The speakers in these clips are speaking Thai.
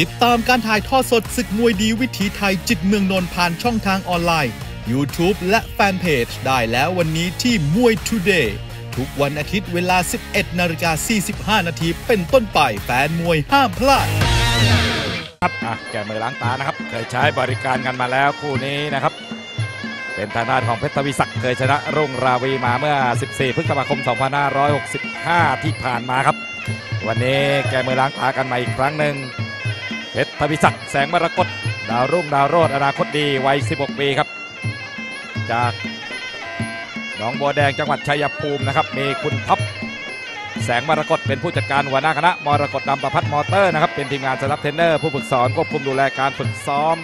ติดตามการถ่ายทอดสดศึกมวยดีวิถีไทยจิตเมืองนนท์ผ่านช่องทางออนไลน์ YouTube และแฟนเพจได้แล้ววันนี้ที่มวย Today ทุกวันอาทิตย์เวลา 11นาฬิกา45 นาทีเป็นต้นไปแฟนมวยห้ามพลาด ครับอะแกมือล้างตานะครับ เคยใช้บริการกันมาแล้วคู่นี้นะครับ เป็นทางด้านของเพชรทวีศักดิ์เคยชนะรุ่งราวีมาเมื่อ 14 พฤษภาคม 2565 ที่ผ่านมาครับ วันนี้แก้มือล้างตากันมาอีกครั้งหนึ่ง เพชรทวีศักดิ์แสงมรกตดาวรุ่งดาวโรจน์อนาคตดีวัย 16 ปีครับ จากหนองบัวแดงจังหวัดชัยภูมินะครับ มีคุณท็อปแสงมรกตเป็นผู้จัดการหัวหน้าคณะมรกตดำประพัฒน์มอเตอร์นะครับเป็นทีมงาน staff trainer ผู้ฝึกสอนควบคุมดูแลการฝึกซ้อม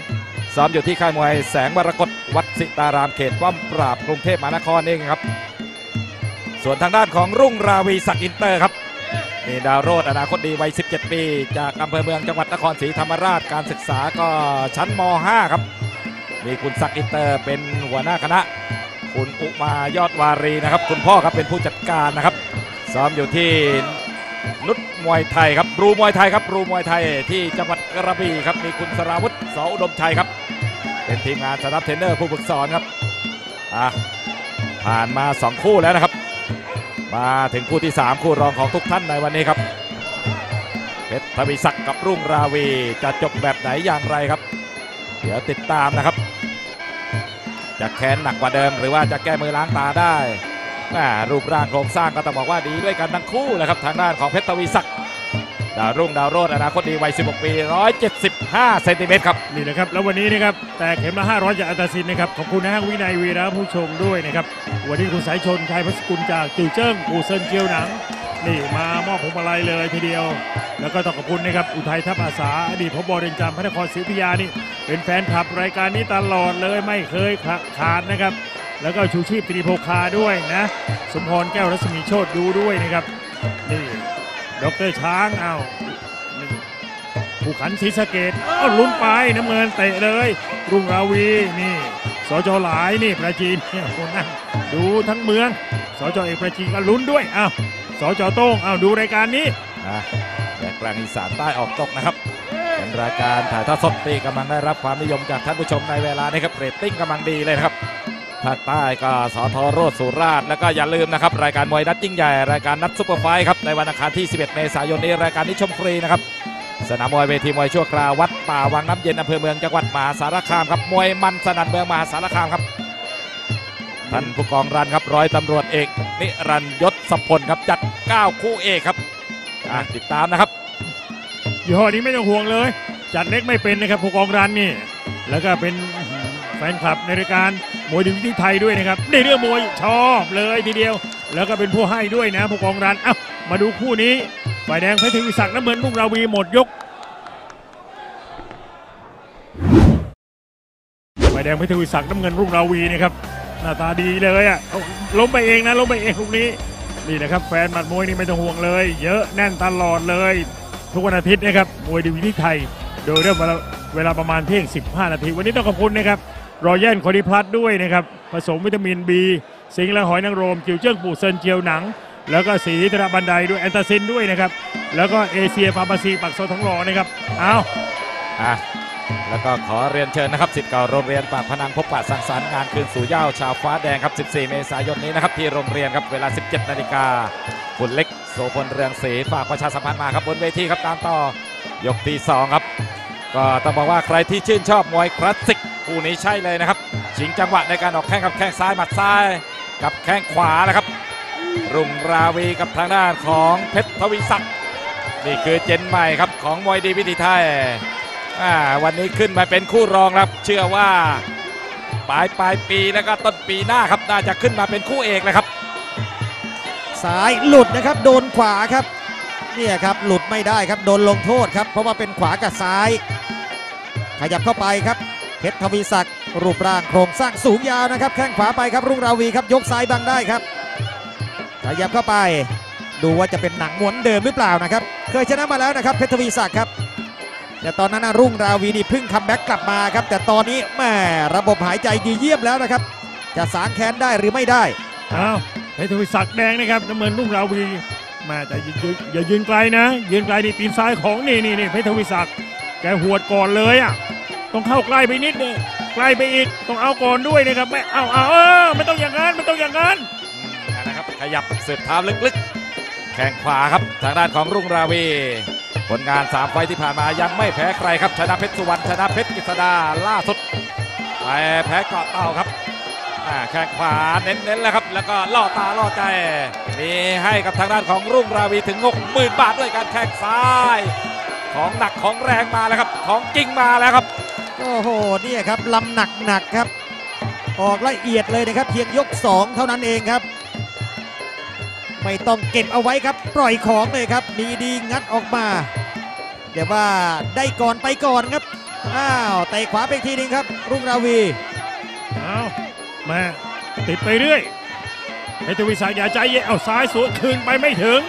ซ้อมอยู่ที่ค่ายมวยแสงมรกตวัดสิตารามเขตป้อมปราบกรุงเทพมหานครเองครับ ส่วนทางด้านของรุ่งราวีศักดิ์อินเตอร์ครับ นี่ดาวโรจน์อนาคตดีวัย 17 ปี จากอำเภอเมืองจังหวัดนครศรีธรรมราชการศึกษาก็ชั้นม .5 ครับ มีคุณศักดิ์อินเตอร์เป็นหัวหน้าคณะ คุณอุมายอดวารีนะครับ คุณพ่อครับเป็นผู้จัดการนะครับ ซ้อมอยู่ที่นุชมวยไทยครับรูมวยไทยครับรูมวยไทยที่จังหวัดกระบี่ครับมีคุณสราวุฒิสออุดมชัยครับ เป็นทีมงาน staff trainer ผู้ฝึกสอนครับอะผ่านมา 2 คู่แล้วนะครับ มาถึงคู่ที่ 3 คู่รองของทุกท่านในวันนี้ครับเพชรทวีศักดิ์กับรุ่งราวีจะจบแบบไหนอย่างไรครับ เดี๋ยวติดตามนะครับ จะแค้นหนักกว่าเดิม หรือว่าจะแก้มือล้างตาได้รูปร่างโครงสร้างก็ต้องบอกว่าดีด้วยกันทั้งคู่เลยครับทางด้านของเพชรทวีศักดิ์ ดาวรุ่งดาวโรดอนาคตดีวัย 16 ปี 175 เซนติเมตรครับ นี่นะครับ แล้ววันนี้นะครับ แต่เข็มละ 500 จากอัตาซินนะครับ ขอบคุณนะฮะวินัยวีระผู้ชมด้วยนะครับ วันนี้คุณสายชนชัยพัสกุลจากจิวเจิ้งปูเซินเจียวหนัง นี่มามอบผมอะไรเลยทีเดียว แล้วก็ต้องขอบคุณนะครับ อุทัยทัพอาสาอดีตพบเรือนจำพระนครศรีอยุธยานี่ เป็นแฟนคลับรายการนี้ตลอดเลยไม่เคยขาดนะครับ แล้วก็ชูชีพตรีโพคาด้วยนะ สมพรแก้วรัศมีโชตดูด้วยนะครับ นี่ ดรช้างเอาผู้ขันศรีสะเกดเอาลุ้นไปน้ำเงินเตะเลย รุ่งราวีนี่สจหลายนี่ประจีนเนี่ยคนนั่งดูทั้งเมืองสจเอกประจีนก็ลุ้นด้วยอ้าวสจโต้งอ้าวดูรายการนี้นะแดกกลางอีสานใต้ออกตกนะครับเป็นรายการถ่ายทอดสดที่กำลังได้รับความนิยมจากท่านผู้ชมในเวลานี้ครับเรตติ้งกำลังดีเลยนะครับ ภาคใต้ก็สทโรดสุราษฎร์แล้วก็อย่าลืมนะครับ รายการมวยนัดยิ่งใหญ่ รายการนัดซุปเปอร์ไฟท์ครับ ในวันอังคารที่ 11 เมษายนนี้รายการนี้ชมฟรีนะครับสนามมวยเวทีมวยชั่วคราววัดป่าวังน้ำเย็นอำเภอเมืองจังหวัดมหาสารคามครับมวยมันสนั่นเมืองมหาสารคามครับท่านผู้กองรันครับร้อยตำรวจเอกนิรันยศสพลครับจัด 9 คู่เอกครับอะติดตามนะครับยี่ห้อนี้ไม่ต้องห่วงเลย จัดเล็กไม่เป็นนะครับผู้กองรันนี่แล้วก็เป็นแฟนคลับในรายการ มวยดีวิธีไทยด้วยนะครับในเรื่องมวยชอบเลยทีเดียว แล้วก็เป็นผู้ให้ด้วยนะผู้กองรันเอ้ามาดูคู่นี้ฝ่ายแดงเพชรทวีศักดิ์น้ำเงินรุ่งราวีหมดยกฝ่ายแดงเพชรทวีศักดิ์น้ำเงินรุ่งราวีนะครับหน้าตาดีเลยอะล้มไปเองนะล้มไปเองลูกนี้นี่นะครับแฟนหมัดมวยนี่ไม่ต้องห่วงเลย เยอะแน่นตลอดเลย ทุกวันอาทิตย์นะครับมวยดีวิธีไทย โดยเริ่มเวลาประมาณเที่ยง 15 นาที วันนี้ต้องขอบคุณนะครับ รอยันคอดิพลัสด้วยนะครับ ผสมวิตามิน B สิงห์และหอยนางรมจิวเจิ้งปูเซินเจียวหนัง แล้วก็สีธระบันไดด้วยแอนตาซินด้วยนะครับ แล้วก็เอเชียฟาร์มาซีปักโซทองหล่อนะครับเอาอะแล้วก็ขอเรียนเชิญนะครับสิทธิ์เก่าโรงเรียนปากพนังพบปะสังสรรค์งานคืนสู่เย้าชาวฟ้าแดงครับ 14 เมษายนนี้นะครับที่โรงเรียนครับเวลา 17 นาฬิกาคุณเล็กโสพลเรืองศรีฝากประชาสัมพันธ์มาครับบนเวทีครับตามต่อยกที่2ครับ ก็ต้องบอกว่าใครที่ชื่นชอบมวยคลาสสิก คู่นี้ใช่เลยนะครับชิงจังหวะในการออกแข้งกับแข้งซ้ายหมัดซ้าย กับแข้งขวานะครับ รุ่งราวีกับทางด้านของเพชรทวีศักดิ์นี่คือเจนใหม่ครับของมวยดีวิธีไทยอ่าวันนี้ขึ้นมาเป็นคู่รองครับ เชื่อว่าปลายปลายปีแล้วก็ต้นปีหน้าครับน่าจะขึ้นมาเป็นคู่เอกเลยครับซ้ายหลุดนะครับโดนขวาครับเนี่ยครับหลุดไม่ได้ครับโดนลงโทษครับเพราะว่าเป็นขวากับซ้าย ขยับเข้าไปครับ เพชรทวีศักดิ์รูปร่างโครงสร้างสูงยาวนะครับ แข้งขวาไปครับรุ่งราวีครับยกซ้ายบังได้ครับขยับเข้าไป ดูว่าจะเป็นหนังม้วนเดิมหรือเปล่านะครับ เคยชนะมาแล้วนะครับเพชรทวีศักดิ์ครับ แต่ตอนนั้นรุ่งราวีนี่เพิ่ง comeback กลับมาครับ แต่ตอนนี้แหมระบบหายใจดีเยี่ยมแล้วนะครับ จะสางแค้นได้หรือไม่ได้เอาเพชรทวีศักดิ์แดงนะครับน้ำเงินรุ่งราวีมาแต่อย่าอย่าอย่ายืนไกลนะ ยืนไกลนี่ตีนซ้ายของนี่นี่นี่เพชรทวีศักดิ์แกหวดก่อนเลยอะ ต้องเข้าใกล้ไปนิดนึงใกล้ไปอีกต้องเอาก่อนด้วยนะครับไม่เอาเอาเออไม่ต้องอย่างนั้นไม่ต้องอย่างนั้นนะครับขยับสืบเท้าลึกๆ แข้งขวาครับทางด้านของรุ่งราวี ผลงาน3ไฟที่ผ่านมายังไม่แพ้ใครครับชนะเพชรสุวรรณชนะเพชรกฤษดาล่าสุดแต่แพ้เกาะเต่าครับแข้งขวาเน้นๆแล้วครับ แล้วก็ล่อตาล่อใจ มีให้กับทางด้านของรุ่งราวีถึง60,000 บาทด้วยการแข้งซ้าย ของหนักของแรงมาแล้วครับ ของจริงมาแล้วครับ โอ้โหนี่ครับลำหนักหนักครับ ออกละเอียดเลยนะครับ เพียงยก 2 เท่านั้นเองครับ ไม่ต้องเก็บเอาไว้ครับ ปล่อยของเลยครับ มีดีงัดออกมาเดี๋ยวว่าได้ก่อนไปก่อนครับอ้าวเตะขวาไปทีนึงครับ รุ่งราวีเอาแม่ติดไปเรื่อยเพชรวิสาอย่าใจเย็นเอาซ้ายสวนคืนไปไม่ถึง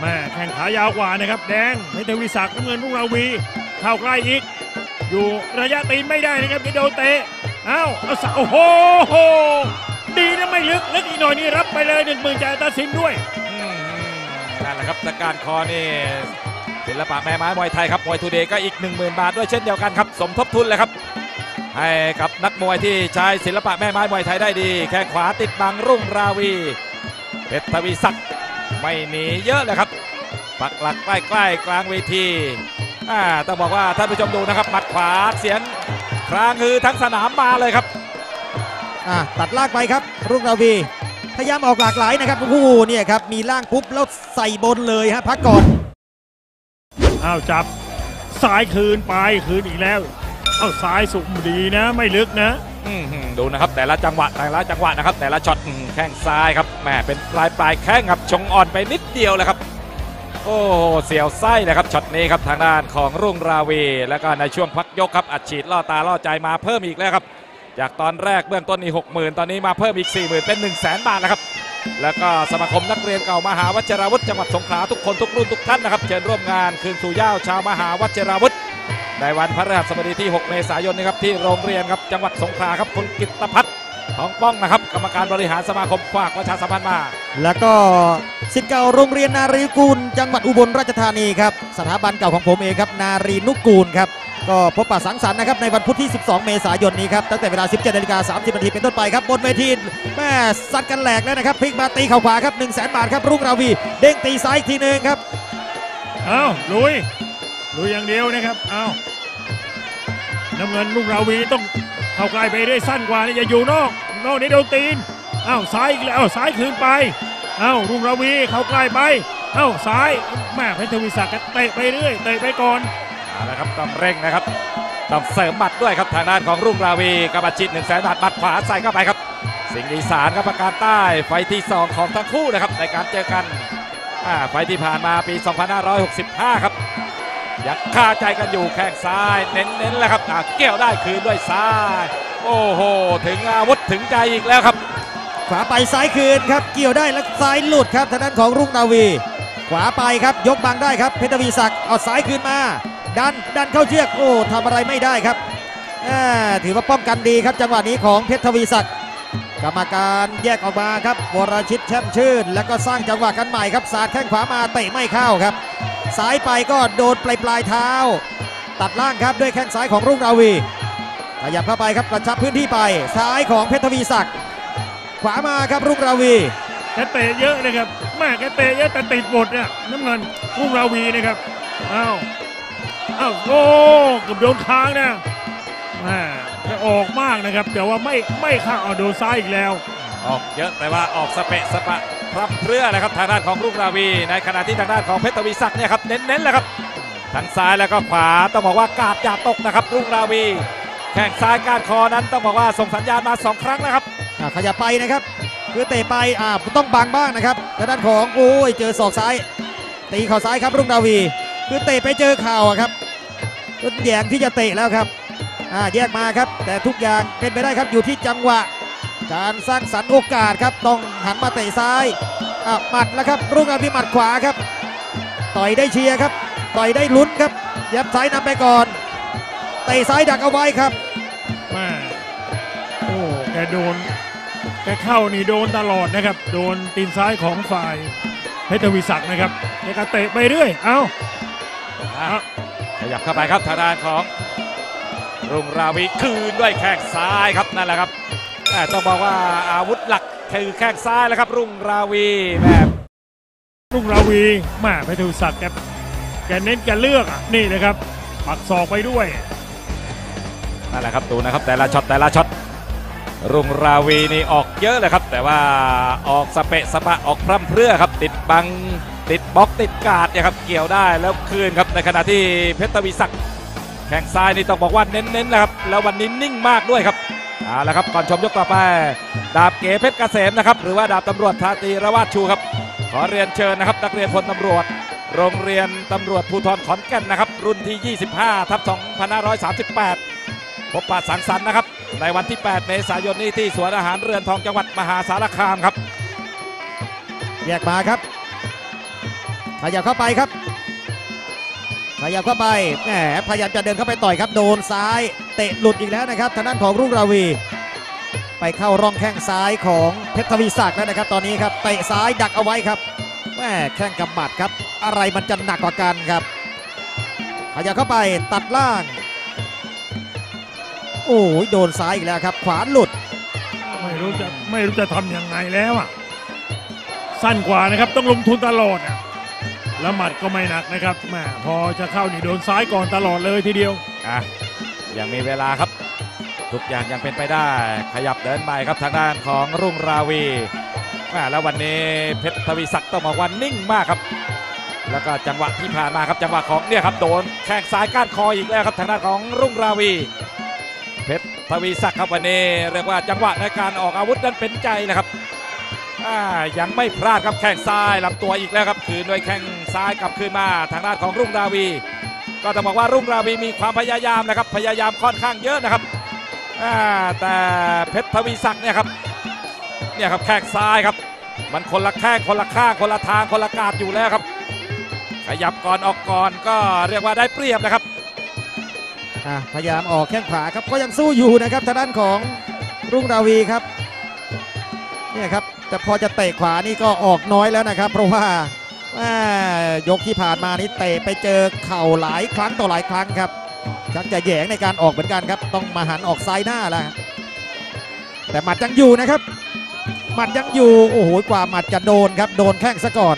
แม่แข้งขายาวกว่านะครับ แดงเพชรวิสาน้ำเงินรุ่งราวีเข้าใกล้อีก อยู่ระยะตีนไม่ได้นะครับจะโดนเตะเอ้าเอาสะโอ้โหโหดีนะไม่ลึกลึกอีกหน่อยนี่รับไปเลยหนึ่งหมื่นจ่ายตัดสินด้วยนั่นแหละครับตะการคอนี่ศิลปะแม่ไม้มวยไทยครับมวยทูเดย์ก็อีก 10,000 บาทด้วยเช่นเดียวกันครับ สมทบทุนเลยครับให้กับนักมวยที่ใช้ศิลปะแม่ไม้มวยไทยได้ดีแข้งขวาติดบังรุ่งราวีเพชรทวีศักดิ์ไม่หนีเยอะเลยครับ ปักหลักใกล้ๆกลางเวที ต้องบอกว่าท่านผู้ชมดูนะครับหมัดขวาเสียงครางฮือทั้งสนามมาเลยครับอะตัดลากไปครับ รุ่งราวีพยายามออกหลากหลายนะครับโอ้โหเนี่ยครับมีล่างปุ๊บแล้วใส่บนเลยฮะพักก่อนอ้าวจับซ้ายคืนไปคืนอีกแล้วเอาซ้ายซุกดีนะไม่ลึกนะอื้อหือดูนะครับแต่ละจังหวะแต่ละจังหวะนะครับ แต่ละช็อตอื้อหือแข้งซ้ายครับแหมเป็นปลายปลายแข้งครับชงอ่อนไปนิดเดียวเลยครับ โอ้โหเสียวไส้เลยครับช็อตนี้ครับทางด้านของรุ่งราวี แล้วก็ในช่วงพักยกครับอัดฉีดล่อตาล่อใจมาเพิ่มอีกแล้วครับ จากตอนแรกเบื้องต้นนี่หกหมื่นตอนนี้มาเพิ่มอีก4 0,000เป็น1 0 0 0 0แบาทแล้วครับแล้วก็สมาคมนักเรียนเก่ามหาวัชราวุธจังหวัดสงขลาทุกคนทุกรุ่นทุกท่านนะครับเชิญร่วมงานคืนสู่เหย้าชาวมหาวัชราวุธในวันพฤหัสบดีที่ 6 เมษายนนี้ครับที่โรงเรียนครับจังหวัดสงขลาครับคุณกิตพัฒน์ ทองป้องนะครับ กรรมการบริหารสมาคมฝากประชาสัมพันธ์มา แล้วก็สิทธิ์เก่าโรงเรียนนารีกุลจังหวัดอุบลราชธานีครับสถาบันเก่าของผมเองครับนารีนุกูลครับก็พบปะสังสรรค์นะครับในวันพุธที่ 12 เมษายนนี้ครับตั้งแต่เวลา 17นาฬิกา30นาทีเป็นต้นไปครับบนเวทีแม่ซัดกันแหลกแล้วนะครับพลิกมาตีเข่าขวาครับ1 0 0 0 0แบาทครับรุ่งราวีเด้งตีซ้ายอีกทีหนึงครับเอาลุยลุยอย่างเดียวนะครับเอาน้ำเงินลุงราวีต้อง เข้าใกล้ไปได้สั้นกว่านี่อย่าอยู่นอกนอกนี่โดนตีนอ้าวซ้ายอีกแล้วอ้าวซ้ายคืนไปอ้าลุงราวีเข้าใกล้ไปอ้าวซ้ายแม่เพชรทวีศักดิ์เตะไปเรื่อยเตะไปก่อนเอาละครับต้องเร่งนะครับต้องเสริมหมัดด้วยครับทางด้านของรุ่งราวีกับอาชิตหนึ่งแสนบาทหมัดขวาใส่เข้าไปครับ สิงห์อีสานครับประการใต้ไฟที่ 2 ของทั้งคู่นะครับในการเจอกันอ่าไฟที่ผ่านมาปี 2565 ครับ ยังคาใจกันอยู่แข้งซ้าย เน้นๆแล้วครับเกี่ยวได้คืนด้วยซ้าย โอ้โห ถึงอาวุธถึงใจอีกแล้วครับ ขวาไปซ้ายคืนครับ เกี่ยวได้แล้วซ้ายหลุดครับทางด้านของรุ่งนาวี ขวาไปครับยกบังได้ครับเพชรวีศักดิ์เอาซ้ายคืนมา ดันดันเข้าเชือกโอ้ทำอะไรไม่ได้ครับถือว่าป้องกันดีครับจังหวะนี้ของเพชรทวีศักดิ์กรรมการแยกออกมาครับวรชิตแช่มชื่น แล้วก็สร้างจังหวะกันใหม่ครับสาดแข้งขวามาเตะไม่เข้าครับ ซ้ายไปก็โดนปลายปลายเท้า ตัดล่างครับด้วยแข้งซ้ายของรุ่งราวีขยับเข้าไปครับกระชับพื้นที่ไป ซ้ายของเพชรทวีศักดิ์ขวามาครับรุ่งราวีแกเตะเยอะนะครับแม่แกเตะเยอะแต่ติดหมดเนี่ยน้ำเงินรุ่งราวีนะครับอ้าวอ้าวโอ้เกือบโดนค้างนะแม่แกออกมากนะครับ แต่ว่าไม่ไม่เข้าเอาโดนซ้ายอีกแล้ว ออกเยอะแต่ว่าออกสเปะสปะ พรับเครือนะครับทางด้านของรุ่งราวีในขณะที่ทางด้านของเพชรทวีศักดิ์เนี่ยครับเน้นๆเลยครับทั้งซ้ายแล้วก็ขวาต้องบอกว่ากาดอย่าตกนะครับ รุ่งราวี แข้งซ้ายก้านคอนั้นต้องบอกว่าส่งสัญญาณมาสองครั้งนะครับขยับไปนะครับคือเตะไปอ่าต้องบังบ้างนะครับทางด้านของโอ้ยเจอศอกซ้าย ตีเข่าซ้ายครับรุ่งราวี คือเตะไปเจอเข่าครับก็แยงที่จะเตะแล้วครับอ่าแยกมาครับ แต่ทุกอย่างเป็นไปได้ครับอยู่ที่จังหวะ การสร้างสรรค์โอกาสครับต้องหันมาเตะซ้ายอะหมัดแล้วครับรุ่งราวีหมัดขวาครับ ต่อยได้เชียร์ครับ ต่อยได้ลุ้นครับยับซ้ายนำไปก่อนเตะซ้ายดักเอาไว้ครับแม่โอ้แกโดนแกเข้านี่โดนตลอดนะครับ โดนตีนซ้ายของฝ่ายเพชรทวีศักดิ์นะครับแกก็เตะไปเรื่อย เอ้าอะขยับเข้าไปครับทางด้านของ รุ่งราวีคืนด้วยแข้งซ้ายครับนั่นแหละครับแหม ต้องบอกว่าอาวุธหลักคือแข้งซ้ายแล้วครับ รุ่งราวีแบบรุ่งราวีมาเพชรศักดิ์แกแกเน้นแกเลือกอะนี่นะครับปักศอกไปด้วยนั่นแหละครับดูนะครับแต่ละช็อตแต่ละช็อตรุ่งราวีนี่ออกเยอะเลยครับ แต่ว่าออกสเปะสปะออกพร่ำเพรื่อครับ ติดบังติดบล็อกติดการ์ดเนี่ยครับเกี่ยวได้แล้วคืนครับในขณะที่เพชรทวีศักดิ์แข้งซ้ายนี่ต้องบอกว่าเน้นๆนะครับ แล้ววันนี้นิ่งมากด้วยครับ เอาละครับก่อนชมยกต่อไป ดาบเก๋เพชรเกษมนะครับ หรือว่าดาบตำรวจทาตีระวาดชูครับ ขอเรียนเชิญนะครับ นักเรียนพลตำรวจ โรงเรียนตำรวจภูธรขอนแก่นนะครับ รุ่นที่ 25 ทับ 2538 พบปะสังสรรค์นะครับ ในวันที่ 8 เมษายนนี้ที่สวนอาหารเรือนทองจังหวัดมหาสารคามครับ แยกมาครับ ขยับเข้าไปครับ ขยับเข้าไปแหมพยายามจะเดินเข้าไปต่อยครับโดนซ้ายเตะหลุดอีกแล้วนะครับทางด้านของรุ่งราวี ไปเข้าร่องแข้งซ้ายของเพชรทวีศักดิ์แล้วนะครับ ตอนนี้ครับเตะซ้ายดักเอาไว้ครับแหมแข้งกับหมัดครับ อะไรมันจะหนักกว่ากันครับขยับเข้าไปตัดล่าง โอ้ยโดนซ้ายอีกแล้วครับ ขวาหลุด ไม่รู้จะไม่รู้จะทำยังไงแล้วอะสั้นกว่านะครับต้องลงทุนตลอดอะ แล้วหมัดก็ไม่หนักนะครับแหมพอจะเข้านี่โดนซ้ายก่อนตลอดเลยทีเดียวอะยังมีเวลาครับ ทุกอย่างยังเป็นไปได้ ขยับเดินไปครับทางด้านของรุ่งราวีแม่แล้ววันนี้เพชรทวีศักดิ์ต้องบอกว่านิ่งมากครับ แล้วก็จังหวะที่ผ่านมาครับจังหวะของเนี่ยครับโดนแข้งซ้ายก้านคออีกแล้วครับทางด้านของรุ่งราวี เพชรทวีศักดิ์ครับวันนี้เรียกว่าจังหวะในการออกอาวุธนั้นเป็นใจนะครับ ยังไม่พลาดครับแข้งซ้ายลำตัวอีกแล้วครับคืนด้วยแข้งซ้ายกลับคืนมาทางด้านของรุ่งราวี ก็ต้องบอกว่ารุ่งราวีมีความพยายามนะครับ พยายามค่อนข้างเยอะนะครับแต่เพชรทวีศักดิ์เนี่ยครับเนี่ยครับแข้งซ้ายครับ มันคนละแข้งคนละข้างคนละทางคนละกาดอยู่แล้วครับ ขยับก่อนออกก่อนก็เรียกว่าได้เปรียบนะครับพยายามออกแข้งขวาครับก็ยังสู้อยู่นะครับทางด้านของรุ่งราวีครับเนี่ยครับ แต่พอจะเตะขวานี่ก็ออกน้อยแล้วนะครับ เพราะว่ายกที่ผ่านมานี่เตะไปเจอเข่าหลายครั้งต่อหลายครั้งครับชักจะแยงในการออกเหมือนกันครับ ต้องมาหันออกซ้ายหน้าแล้วแต่หมัดยังอยู่นะครับหมัดยังอยู่โอ้โหกว่าหมัดจะโดนครับ โดนแข้งซะก่อน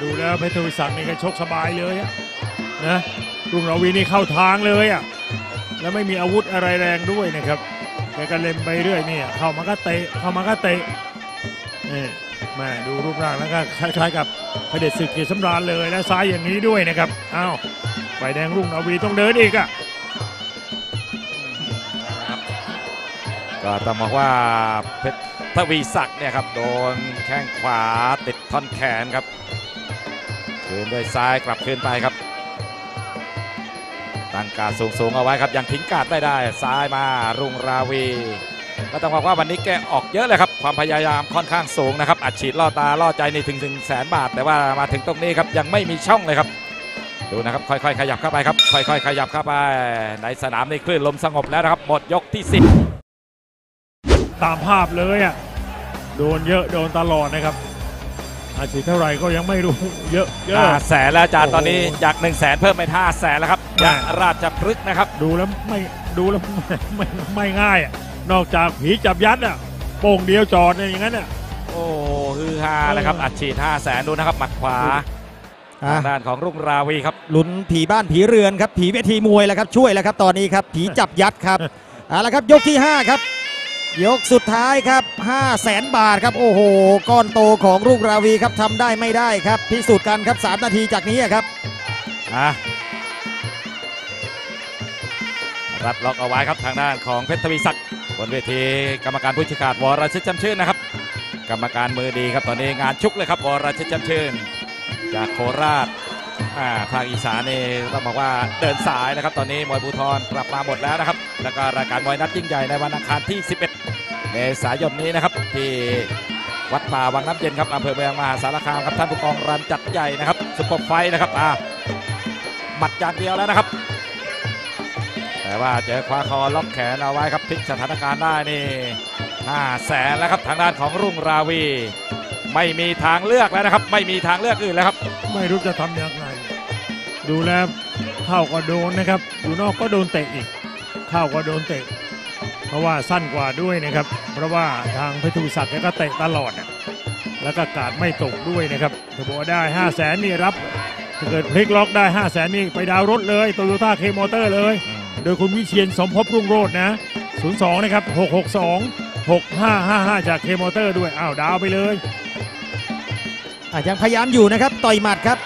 ดูแล้วเพชรวีศักดิ์นี่ก็ชกสบายเลยะนะรุ่งราวีนี่เข้าทางเลยอะแล้วไม่มีอาวุธอะไรแรงด้วยนะครับ แกก็เล็มไปเรื่อยนี่เข้ามาก็เตะเข้ามาก็เตะนี่แม่ดูรูปร่างแล้วก็คล้ายๆกับพระเดชศึกเกียรติสำราญเลยและซ้ายอย่างนี้ด้วยนะครับอ้าวไฟแดงรุ่งราวีต้องเดินอีกอะก็ต้องบอกว่าเพชรทวีศักดิ์เนี่ยครับโดนแข้งขวาติดท่อนแขนครับคืนด้วยซ้ายกลับคืนไปครับ ตั้งการดสูงๆเอาไว้ครับยังทิ้งการดไม่ได้ซ้ายมารุ่งราวีก็ต้องบอกว่าวันนี้แกออกเยอะเลยครับ ความพยายามค่อนข้างสูงนะครับอัดฉีดล่อตาล่อใจนี่ถึงถึงแสนบาท แต่ว่ามาถึงตรงนี้ครับยังไม่มีช่องเลยครับดูนะครับค่อยๆ ขยับเข้าไปครับค่อยๆ ขยับเข้าไป ในสนามในคลื่นลมสงบแล้วนะครับหมดยกที่ 10 ตามภาพเลยอะโดนเยอะโดนตลอดนะครับ อาชีพเท่าไหร่ก็ยังไม่รู้เยอะเยอะ ห้าแสนแล้วอาจารย์โอ้โห ตอนนี้จาก1นึ่งแสนเพิ่มเป็นห้าแสนแล้วครับแม่จากราชพฤกษ์นะครับ ดูแล้วไม่ดูแล้วไม่ไม่ไม่ง่ายอะนอกจากผีจับยัดอะโป่งเดียวจอดเนี่ยอย่างนั้นอะ โอ้ฮือฮาเลยครับเอออัอัดฉีดห้าแสนดูนะครับหมัดขวาอะทางด้านของรุ่งราวีครับลุ้นผีบ้านผีเรือนครับ ผีเวทีมวยแล้วครับช่วยแล้วครับตอนนี้ครับ ผีจับยัดครับเอาละครับยกที่ 5 ครับ ยกสุดท้ายครับ 5 0 0แสนบาทครับ โอ้โห ก้อนโตของรุ่งราวีครับทำได้ไม่ได้ครับ พิสูจน์กันครับ 3 นาทีจากนี้ครับอะรัดล็อกเอาไว้ครับทางด้านของเพชรทวีศักดิ์บนเวทีกรรมการผู้ชี้ขาดวรชิตจำชื่นนะครับ กรรมการมือดีครับตอนนี้งานชุกเลยครับวรชิตจำชื่น จากโคราชอ่าทางอีสานนี่ต้องบอกว่าเดินสายนะครับ ตอนนี้มวยภูทรกลับมาหมดแล้วนะครับ แล้วก็รายการมวยนัดยิ่งใหญ่ในวันอังคารที่ 11 เมษายนนี้นะครับ ที่วัดป่าวังน้ำเย็นครับอำเภอเมืองมหาสารคามครับท่านผู้กองรันจัดใหญ่นะครับซุปไฟนะครับอ่าหมัดอย่างเดียวแล้วนะครับ แต่ว่าเจอคว้าคอล็อกแขนเอาไว้ครับพลิกสถานการณ์ได้นี่ห้าแสนแล้วครับทางด้านของรุ่งราวี ไม่มีทางเลือกแล้วนะครับ ไม่มีทางเลือกอื่นแล้วครับ ไม่รู้จะทำยังไงดูแลวเข้าก็โดนนะครับ อยู่นอกก็โดนเตะอีก เข้าก็โดนเตะ ราะว่าสั้นกว่าด้วยนะครับ เพราะว่าทางเพชรทูศักดิ์กก็เตะตลอดแล้วก็การไม่ตกด้วยนะครับถือว่าได้ 5 0 0แสนนี่รับถ้าเกิดพลิกล็อกได้ 5 0 0แสนนี่ไปดาวน์รถเลยโตโยต้าเคมอเตอร์เลย โดยคุณวิเชียนสมภพรุ่งโรจน์นะ 02 นะครับ 662 6555 จากเคมอเตอร์ด้วยอ้าวดาวน์ไปเลยอะยังพยายามอยู่นะครับ ต่อยหมัดครับ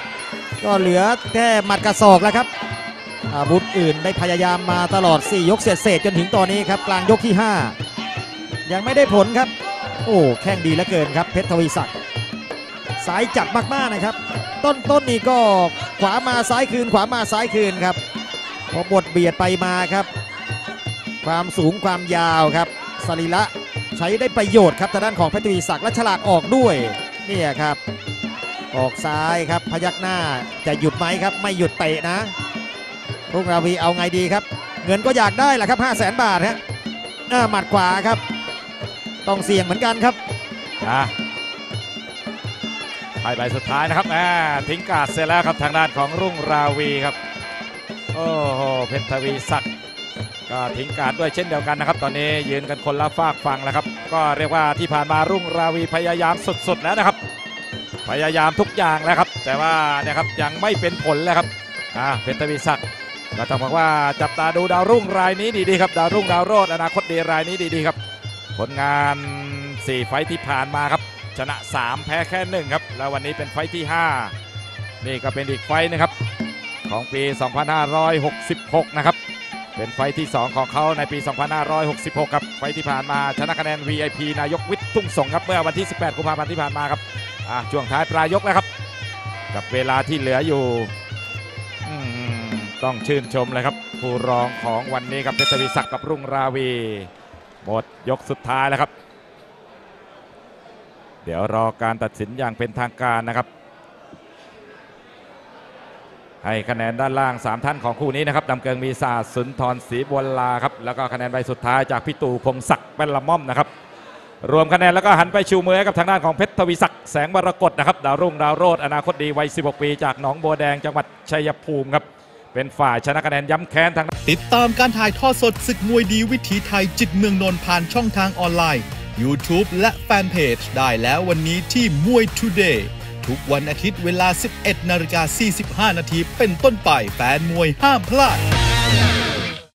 ก็เหลือแค่หมัดกะศอกแล้วครับ อาวุธอื่นได้พยายามมาตลอด 4 ยกเศษๆจนถึงตอนนี้ครับกลางยกที่ 5 ยังไม่ได้ผลครับ โอ้แข้งดีเหลือเกินครับเพชรทวีศักดิ์สายจัดมากๆนะครับ ต้นต้นนี่ก็ขวามาซ้ายคืน ขวามาซ้ายคืนครับพอบทเบียดไปมาครับ ความสูงความยาวครับสรีระใช้ได้ประโยชน์ครับทางด้านของเพชรทวีศักดิ์และฉลาดออกด้วยเนี่ยครับ ออกซ้ายครับพยักหน้าจะหยุดไหมครับ ไม่หยุดเตะนะ รุ่งราวีเอาไงดีครับ เงินก็อยากได้แหละครับ5 0 0แสนบาทฮะหน้าหมัดขวาครับ ต้องเสี่ยงเหมือนกันครับอะไปใบสุดท้ายนะครับอ่าทิ้งกาดเสร็จแล้วครับทางด้านของรุ่งราวีครับ โอ้โหเพชรทวีศักดิ์ก็ทิ้งการดด้วยเช่นเดียวกันนะครับ ตอนนี้ยืนกันคนละฝากฟังแล้วครับ ก็เรียกว่าที่ผ่านมารุ่งราวีพยายามสุดๆแล้วนะครับ พยายามทุกอย่างแล้วครับ แต่ว่าเนี่ยครับยังไม่เป็นผลแล้วครับอ่าเพชรทวีศักดิ์ ก็ต้องบอกว่าจับตาดูดาวรุ่งรายนี้ดีๆครับดาวรุ่งดาวโรดอนาคตดีรายนี้ดีๆครับ ผลงาน 4 ไฟที่ผ่านมาครับ ชนะ 3 แพ้แค่ 1 ครับ แล้ววันนี้เป็นไฟที่ 5 นี่ก็เป็นอีกไฟนะครับของปี 2566 นะครับ เป็นไฟที่ 2 ของเขาในปี 2566 ครับ ไฟที่ผ่านมาชนะคะแนน VIP นายกวิทย์ทุ่งสงครับเมื่อวันที่ 18 กุมภาพันธ์ที่ผ่านมาครับช่วงท้ายปลายยกแล้วครับ กับเวลาที่เหลืออยู่ ต้องชื่นชมเลยครับผู้รองของวันนี้ครับเพชรวีศักดิ์กับรุ่งราวี หมดยกสุดท้ายแล้วครับ เดี๋ยวรอการตัดสินอย่างเป็นทางการนะครับ ให้คะแนนด้านล่าง 3 ท่านของคู่นี้นะครับดำเกิงมีศาสสุนทรศรีบวลลาครับแล้วก็คะแนนใบสุดท้ายจากพี่ตู่พงศักดิ์เป็นละม่อมนะครับรวมคะแนนแล้วก็หันไปชูมือกับทางด้านของเพชรทวีศักดิ์แสงมรกตนะครับดาวรุ่งดาวโรดอนาคตดีวัย 16 ปี จากหนองบัวแดงจังหวัดชัยภูมิครับ เป็นฝ่ายชนะคะแนนย้ำแค้นทาง ติดตามการถ่ายทอดสดศึกมวยดีวิถีไทยจิตเมืองนนท์ผ่านช่องทางออนไลน์ YouTube และแฟนเพจได้แล้ววันนี้ที่มวย Today ทุกวันอาทิตย์เวลา 11นาฬิกา45 นาทีเป็นต้นไปแฟนมวยห้ามพลาด